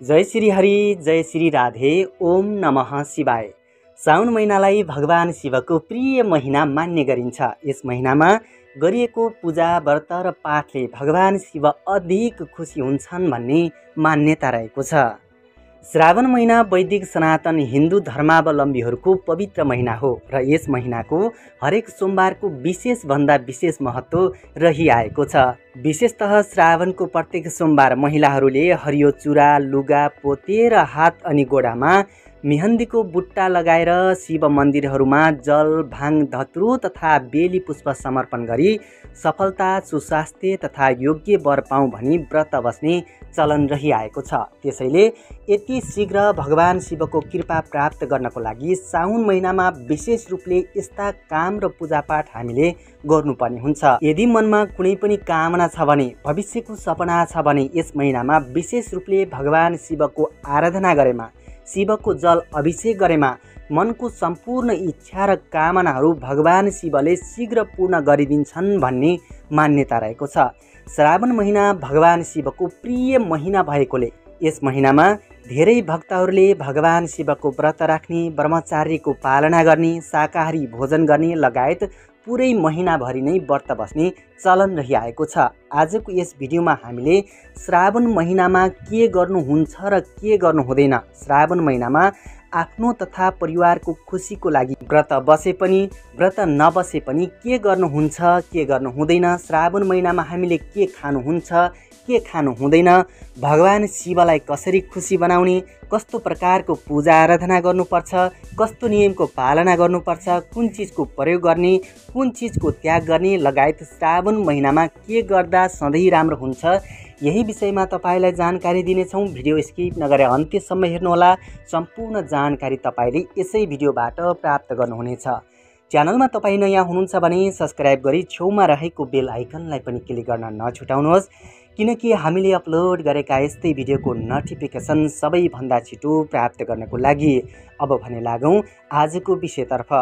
जय श्री हरि जय श्री राधे ओम नमः शिवाय। साउन महिनालाई भगवान् शिवको प्रिय महिना मान्ने गरिन्छ। यस महिनामा गरिएको पूजा व्रत र पाठले भगवान् शिव अधिक खुसी हुन्छन् भन्ने मान्यता रहेको छ। श्रावण महिना वैदिक सनातन हिन्दू धर्मावलम्बीहरूको पवित्र महिना हो र यस महिनाको हरेक सोमबारको विशेषभन्दा विशेष महत्त्व रहिआएको छ। विशेषतः श्रावणको प्रत्येक सोमबार महिलाहरूले हरियो चुरा लुगा पोते र हात अनि गोडामा मेहन्दीको बुट्टा लगाएर शिव मन्दिरहरूमा जल भाङ धत्रु तथा बेली पुष्प समर्पण गरी सफलता सुस्वास्थ्य तथा योग्य वर पाउँ भनी व्रत बस्ने चलन रहिआएको छ। त्यसैले यति शीघ्र भगवान् शिवको कृपा प्राप्त गर्नको लागि साउन महिनामा विशेष रूपले यस्ता काम र पूजापाठ हामीले गर्नुपर्ने हुन्छ। यदि मनमा कुनै पनि कामना छ भने भविष्यको सपना छ भने यस महिनामा विशेष रूपले भगवान् शिवको आराधना गरेमा शिवको जल अभिषेक गरेमा मनको सम्पूर्ण इच्छा र कामनाहरू भगवान् शिवले शीघ्र पूर्ण गरिदिन्छन् भन्ने मान्यता रहेको छ। श्रावण महिना भगवान् शिवको प्रिय महिना भएकोले यस महिनामा धेरै भक्तहरूले भगवान् शिवको व्रत राख्ने ब्रह्मचार्यको पालना गर्ने शाकाहारी भोजन गर्ने लगायत पुरै महिनाभरि नै व्रत बस्ने चलन रहिआएको छ। आजको यस भिडियोमा हामीले श्रावण महिनामा के गर्नुहुन्छ र के गर्नु हुँदैन श्रावण महिनामा आफ्नो तथा परिवारको खुसीको लागि व्रत बसे पनि व्रत नबसे पनि के गर्नुहुन्छ के गर्नु हुँदैन श्रावण महिनामा हामीले के खानुहुन्छ के खानु हुँदैन भगवान् शिवलाई कसरी खुसी बनाउने कस्तो प्रकारको पूजा आराधना गर्नुपर्छ कस्तो नियमको पालना गर्नुपर्छ कुन चिजको प्रयोग गर्ने कुन चिजको त्याग गर्ने लगायत श्रावण महिनामा के गर्दा सधैँ राम्रो हुन्छ यही विषयमा तपाईँलाई जानकारी दिनेछौँ। भिडियो स्किप नगरे अन्त्यसम्म हेर्नुहोला। सम्पूर्ण जानकारी तपाईँले यसै भिडियोबाट प्राप्त गर्नुहुनेछ। च्यानलमा तपाईँ नयाँ हुनुहुन्छ भने सब्सक्राइब गरी छेउमा रहेको बेल आइकनलाई पनि क्लिक गर्न नछुटाउनुहोस्। किनकि हामीले अपलोड गरेका यस्तै भिडियोको नोटिफिकेसन सबैभन्दा छिटो प्राप्त गर्नको लागि अब भने लागौँ आजको विषयतर्फ।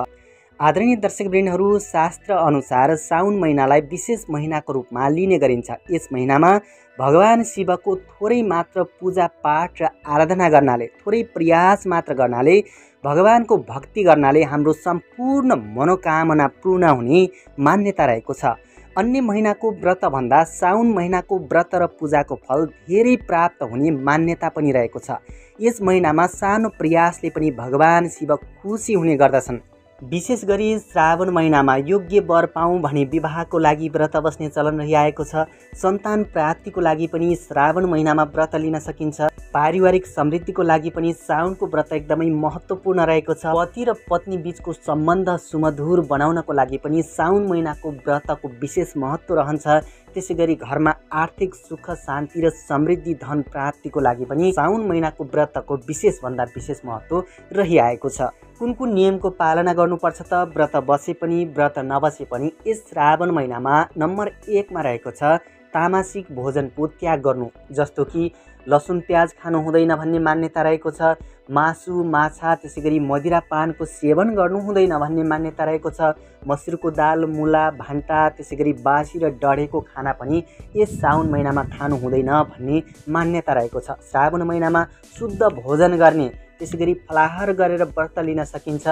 आदरणीय दर्शकवृन्दहरू शास्त्र अनुसार साउन महिनालाई विशेष महिनाको रूपमा लिने गरिन्छ। यस महिनामा भगवान् शिवको थोरै मात्र पूजा पाठ र आराधना गर्नाले थोरै प्रयास मात्र गर्नाले भगवान्को भक्ति गर्नाले हाम्रो सम्पूर्ण मनोकामना पूर्ण हुने मान्यता रहेको छ। अन्य महिनाको व्रतभन्दा साउन महिनाको व्रत र पूजाको फल धेरै प्राप्त हुने मान्यता पनि रहेको छ। यस महिनामा सानो प्रयासले पनि भगवान् शिव खुसी हुने गर्दछन्। विशेष गरी श्रावण महिनामा योग्य वर पाऊँ भने विवाहको लागि व्रत बस्ने चलन रहिआएको छ। सन्तान प्राप्तिको लागि पनि श्रावण महिनामा व्रत लिन सकिन्छ। पारिवारिक समृद्धिको लागि पनि साउनको व्रत एकदमै महत्त्वपूर्ण रहेको छ। पति र पत्नी बिचको सम्बन्ध सुमधुर बनाउनको लागि पनि साउन महिनाको व्रतको विशेष महत्त्व रहन्छ। त्यसै गरी घरमा आर्थिक सुख शान्ति र समृद्धि धन प्राप्तिको लागि पनि साउन महिनाको व्रतको विशेषभन्दा विशेष महत्त्व रहिआएको छ। कुन कुन नियमको पालना गर्नुपर्छ त? व्रत बसे पनि व्रत नबसे पनि यस श्रावण महिनामा नम्बर एकमा रहेको छ। तामासिक भोजनको त्याग गर्नु जस्तो कि लसुन प्याज खानु हुँदैन भन्ने मान्यता रहेको छ मासु माछा त्यसै गरी मदिरा पानको सेवन गर्नु हुँदैन भन्ने मान्यता रहेको छ मसुरको दाल मुला भान्टा त्यसै गरी बासी र डढेको खाना पनि यस साउन महिनामा खानु हुँदैन भन्ने मान्यता रहेको छ। श्रावण महिनामा शुद्ध भोजन गर्ने त्यसै गरी फलाहार गरेर व्रत लिन सकिन्छ।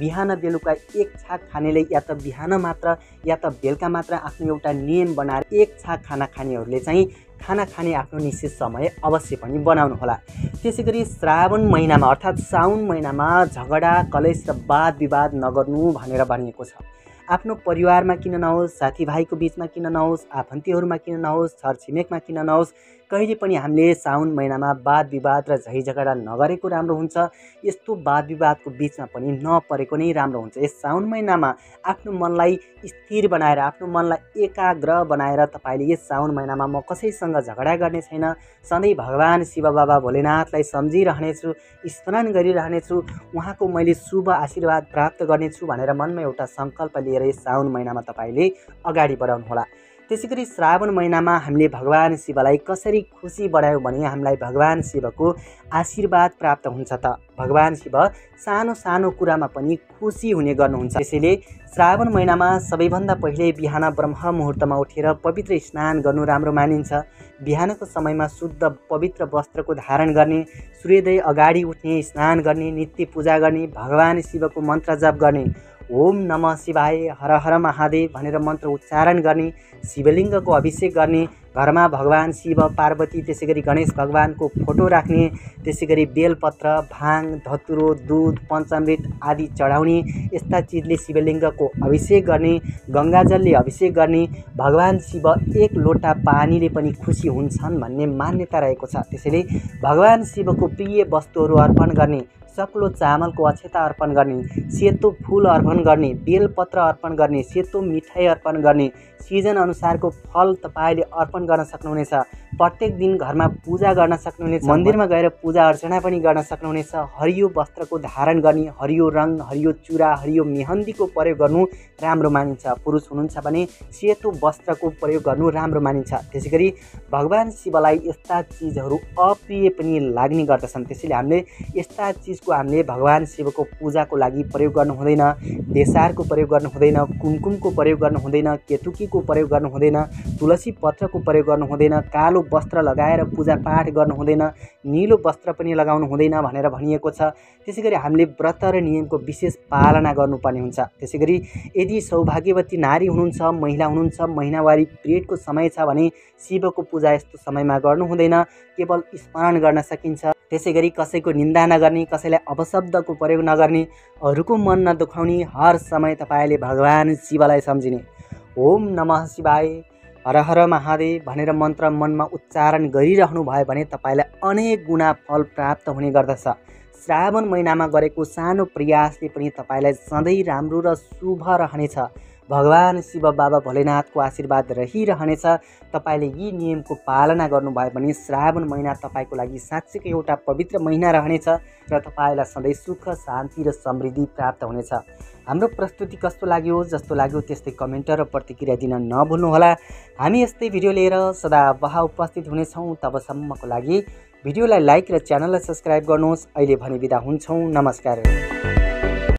बिहान बेलुका एक छाक खानेले या त बिहान मात्र या त बेलुका मात्र आफ्नो एउटा नियम बनाएर एक छाक खाना खानेहरूले चाहिँ खाना खाने आफ्नो निश्चित समय अवश्य पनि बनाउनु होला त्यसै गरी श्रावण महिनामा अर्थात् साउन महिनामा झगडा कलेस र वाद विवाद नगर्नु भनेर भनिएको छ। आफ्नो परिवारमा किन नहोस् साथीभाइको बिचमा किन नहोस् आफन्तीहरूमा किन नहोस् छरछिमेकमा किन नहोस् कहिले पनि हामीले साउन महिनामा वाद विवाद र झै झगडा नगरेको राम्रो हुन्छ। यस्तो वाद विवादको बिचमा पनि नपरेको नै राम्रो हुन्छ। यस साउन महिनामा आफ्नो मनलाई स्थिर बनाएर आफ्नो मनलाई एकाग्र बनाएर तपाईँले यस साउन महिनामा म कसैसँग झगडा गर्ने छैन। सधैँ भगवान् शिव बाबा भोलेनाथलाई सम्झिरहनेछु स्मरण गरिरहनेछु। उहाँको मैले शुभ आशीर्वाद प्राप्त गर्नेछु भनेर मनमा एउटा सङ्कल्प लिएर यस साउन महिनामा तपाईँले अगाडि बढाउनुहोला। त्यसै गरी श्रावण महिनामा हामीले भगवान् शिवलाई कसरी खुसी बढायौँ भने हामीलाई भगवान् शिवको आशीर्वाद प्राप्त हुन्छ त? भगवान् शिव सानो सानो कुरामा पनि खुसी हुने गर्नुहुन्छ। त्यसैले श्रावण महिनामा सबैभन्दा पहिले बिहान ब्रह्म मुहुर्तमा उठेर पवित्र स्नान गर्नु राम्रो मानिन्छ। बिहानको समयमा शुद्ध पवित्र वस्त्रको धारण गर्ने सूर्योदय अगाडि उठ्ने स्नान गर्ने नित्य पूजा गर्ने भगवान् शिवको मन्त्र जप गर्ने ओम नम शिवाय हर हर महादेव भनेर मन्त्र उच्चारण गर्ने शिवलिङ्गको अभिषेक गर्ने घरमा भगवान् शिव पार्वती त्यसै गरी गणेश भगवान्को फोटो राख्ने त्यसै गरी बेलपत्र भाङ धतुरो दुध पञ्चामृत आदि चढाउने यस्ता चिजले शिवलिङ्गको अभिषेक गर्ने गङ्गाजलले अभिषेक गर्ने भगवान् शिव एक लोटा पानीले पनि खुसी हुन्छन् भन्ने मान्यता रहेको छ। त्यसैले भगवान् शिवको प्रिय वस्तुहरू अर्पण गर्ने सक्लो चामलको अक्षता अर्पण गर्ने सेतो फुल अर्पण गर्ने बेलपत्र अर्पण गर्ने सेतो मिठाई अर्पण गर्ने सिजन अनुसारको फल तपाईँले अर्पण गर्न सक्नुहुनेछ। प्रत्येक दिन घरमा पूजा गर्न सक्नुहुनेछ। मन्दिरमा गएर पूजा अर्चना पनि गर्न सक्नुहुनेछ। हरियो वस्त्रको धारण गर्ने हरियो रङ हरियो चुरा हरियो मेहन्दीको प्रयोग गर्नु राम्रो मानिन्छ। पुरुष हुनुहुन्छ भने सेतो वस्त्रको प्रयोग गर्नु राम्रो मानिन्छ। त्यसै गरी भगवान् शिवलाई यस्ता चिजहरू अप्रिय पनि लाग्ने गर्दछन्। त्यसैले हामीले यस्ता चिजको हामीले भगवान् शिवको पूजाको लागि प्रयोग गर्नु हुँदैन। बेसारको प्रयोग गर्नु हुँदैन। कुमकुमको प्रयोग गर्नु हुँदैन। केतुकीको प्रयोग गर्नु हुँदैन। तुलसी पत्रको प्रयोग गर्नु हुँदैन। कालो वस्त्र लगाएर पूजापाठ गर्नु हुँदैन निलो वस्त्र पनि लगाउनु हुँदैन भनेर भनिएको छ। त्यसै गरी हामीले व्रत र नियमको विशेष पालना गर्नुपर्ने हुन्छ। त्यसै गरी यदि सौभाग्यवती नारी हुनुहुन्छ महिला हुनुहुन्छ महिनावारी पिरियडको समय छ भने शिवको पूजा यस्तो समयमा गर्नु हुँदैन केवल स्मरण गर्न सकिन्छ। त्यसै गरी कसैको निन्दा नगर्ने कसैलाई अपशब्दको प्रयोग नगर्ने अरूको मन नदुखाउने हर समय तपाईँले भगवान् शिवलाई सम्झिने। ओम नमः शिवाय। हर हर महादेव भनेर मन्त्र मनमा उच्चारण गरिरहनु भयो भने तपाईँलाई अनेक गुणा फल प्राप्त हुने गर्दछ। श्रावण महिनामा गरेको सानो प्रयासले पनि तपाईँलाई सधैँ राम्रो र शुभ रहनेछ। भगवान् शिव बाबा भोलेनाथको आशीर्वाद रहिरहनेछ। तपाईँले यी नियमको पालना गर्नुभयो भने श्रावण महिना तपाईँको लागि साँच्चैको एउटा पवित्र महिना रहनेछ र तपाईँलाई सधैँ सुख शान्ति र समृद्धि प्राप्त हुनेछ। हाम्रो प्रस्तुति कस्तो लाग्यो जस्तो लाग्यो त्यस्तै कमेन्ट र प्रतिक्रिया दिन नभुल्नुहोला। हामी यस्तै भिडियो लिएर सदा वहा उपस्थित हुनेछौँ। तबसम्मको लागि भिडियोलाई लाइक र च्यानललाई सब्सक्राइब गर्नुहोस्। अहिले भने बिदा हुन्छौँ। नमस्कार।